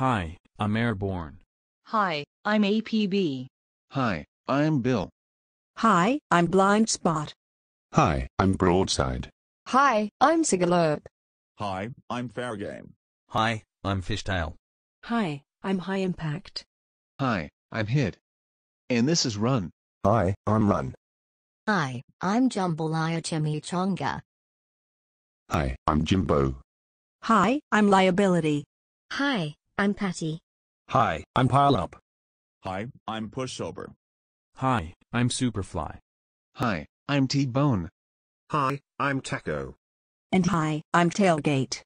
Hi, I'm Airborne. Hi, I'm APB. Hi, I'm Bill. Hi, I'm Blind Spot. Hi, I'm Broadside. Hi, I'm Cigalert. Hi, I'm Faregame. Hi, I'm Fishtail. Hi, I'm High Impact. Hi, I'm Hit. And this is Run. Hi, I'm Run. Hi, I'm Jambalaya Chimichanga. Hi, I'm Jimbo. Hi, I'm Liability. Hi, I'm Patty. Hi, I'm Pileup. Hi, I'm Pushover. Hi, I'm Superfly. Hi, I'm T-Bone. Hi, I'm Taco. And hi, I'm Tailgate.